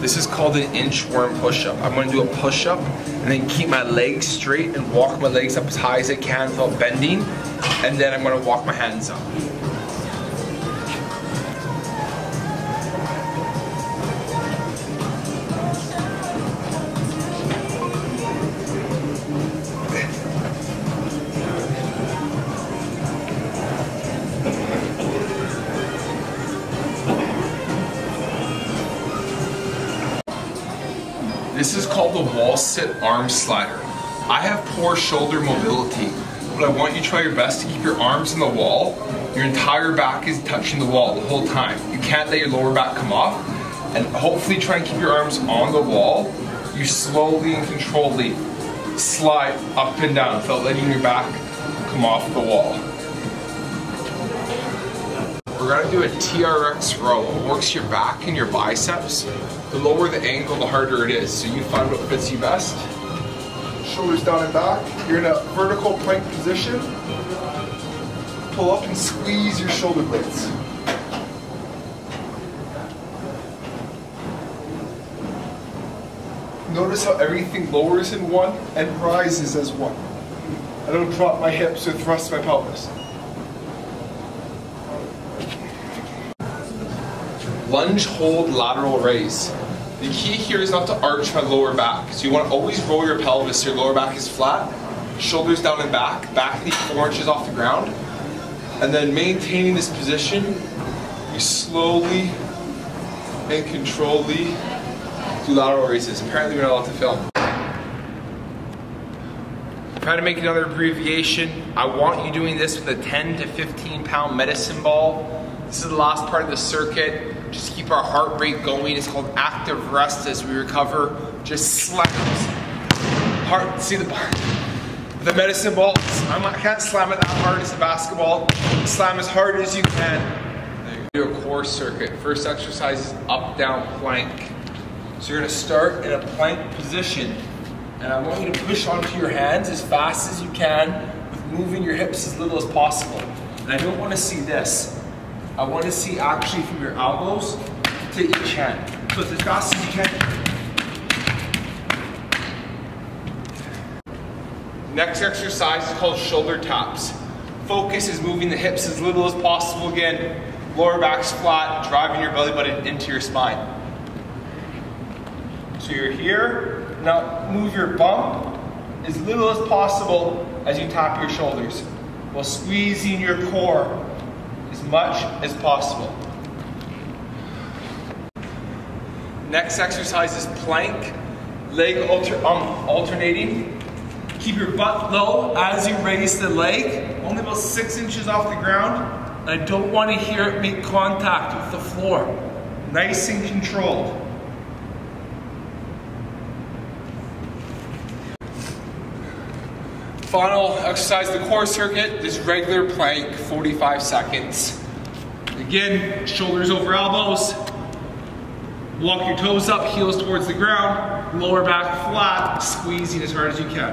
This is called an inchworm push-up. I'm gonna do a push-up and then keep my legs straight and walk my legs up as high as I can without bending. And then I'm gonna walk my hands up. This is called the wall sit arm slider. I have poor shoulder mobility, but I want you to try your best to keep your arms in the wall. Your entire back is touching the wall the whole time. You can't let your lower back come off, and hopefully try and keep your arms on the wall. You slowly and controlledly slide up and down without letting your back come off the wall. We're gonna do a TRX row. It works your back and your biceps. The lower the angle, the harder it is. So you find what fits you best. Shoulders down and back. You're in a vertical plank position. Pull up and squeeze your shoulder blades. Notice how everything lowers in one and rises as one. I don't drop my hips or thrust my pelvis. Lunge, hold, lateral raise. The key here is not to arch my lower back. So you want to always roll your pelvis so your lower back is flat, shoulders down and back, back knee four inches off the ground. And then maintaining this position, you slowly and controlledly do lateral raises. Apparently we're not allowed to film. Trying to make another abbreviation. I want you doing this with a 10 to 15 pound medicine ball. This is the last part of the circuit. Just keep our heart rate going. It's called active rest as we recover. Just slams. Heart, see the bar. The medicine ball, I can't slam it that hard as a basketball. Slam as hard as you can. Do a core circuit. First exercise is up, down, plank. So you're gonna start in a plank position. And I want you to push onto your hands as fast as you can with moving your hips as little as possible. And I don't wanna see this. I want to see actually from your elbows to each hand. So it's as fast as you can. Next exercise is called shoulder taps. Focus is moving the hips as little as possible again. Lower back's flat, driving your belly button into your spine. So you're here. Now move your bump as little as possible as you tap your shoulders while squeezing your core as much as possible. Next exercise is plank, leg alter, um, alternating. Keep your butt low as you raise the leg, only about six inches off the ground. I don't want to hear it make contact with the floor. Nice and controlled. Final exercise, the core circuit, this regular plank, 45 seconds. Again, shoulders over elbows. Walk your toes up, heels towards the ground, lower back flat, squeezing as hard as you can.